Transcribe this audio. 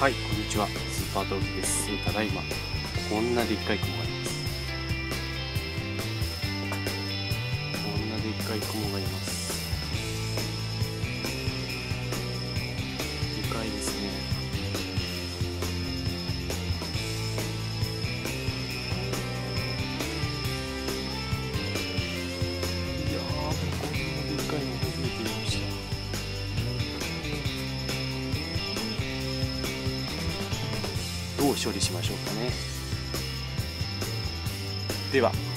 はい、こんにちは。スーパードルです。ただいま、こんなでっかい雲がいます。こんなでっかい雲がいます。でかいですね。処理しましょうかね。では。